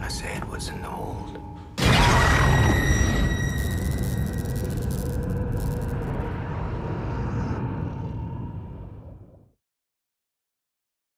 I say it was in the hold.